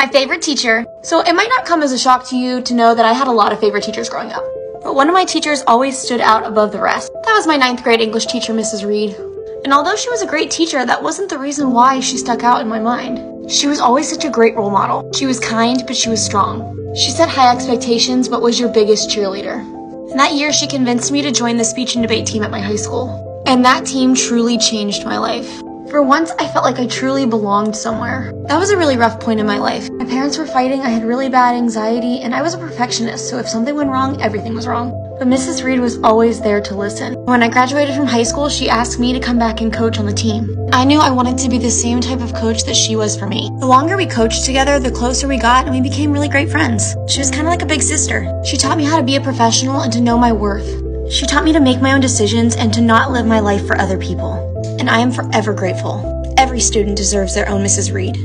My favorite teacher. So it might not come as a shock to you to know that I had a lot of favorite teachers growing up. But one of my teachers always stood out above the rest. That was my ninth grade English teacher, Mrs. Reed. And although she was a great teacher, that wasn't the reason why she stuck out in my mind. She was always such a great role model. She was kind, but she was strong. She set high expectations, but was your biggest cheerleader. And that year, she convinced me to join the speech and debate team at my high school. And that team truly changed my life. For once, I felt like I truly belonged somewhere. That was a really rough point in my life. My parents were fighting, I had really bad anxiety, and I was a perfectionist, so if something went wrong, everything was wrong. But Mrs. Reed was always there to listen. When I graduated from high school, she asked me to come back and coach on the team. I knew I wanted to be the same type of coach that she was for me. The longer we coached together, the closer we got, and we became really great friends. She was kind of like a big sister. She taught me how to be a professional and to know my worth. She taught me to make my own decisions and to not live my life for other people and I am forever grateful. Every student deserves their own Mrs. Reed.